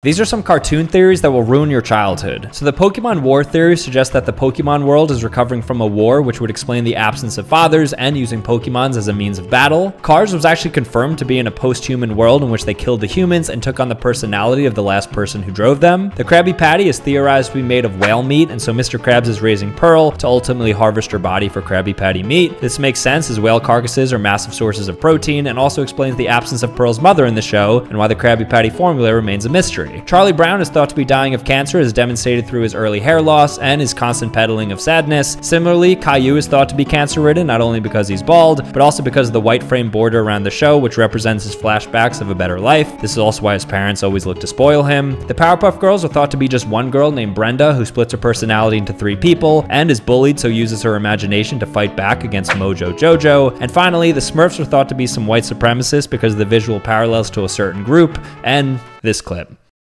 These are some cartoon theories that will ruin your childhood. So the Pokemon War theory suggests that the Pokemon world is recovering from a war, which would explain the absence of fathers and using Pokemons as a means of battle. Cars was actually confirmed to be in a post-human world in which they killed the humans and took on the personality of the last person who drove them. The Krabby Patty is theorized to be made of whale meat, and so Mr. Krabs is raising Pearl to ultimately harvest her body for Krabby Patty meat. This makes sense as whale carcasses are massive sources of protein and also explains the absence of Pearl's mother in the show and why the Krabby Patty formula remains a mystery. Charlie Brown is thought to be dying of cancer as demonstrated through his early hair loss and his constant peddling of sadness. Similarly, Caillou is thought to be cancer ridden not only because he's bald, but also because of the white frame border around the show, which represents his flashbacks of a better life. This is also why his parents always look to spoil him. The Powerpuff Girls are thought to be just one girl named Brenda who splits her personality into three people and is bullied so uses her imagination to fight back against Mojo Jojo. And finally, the Smurfs are thought to be some white supremacists because of the visual parallels to a certain group and this clip.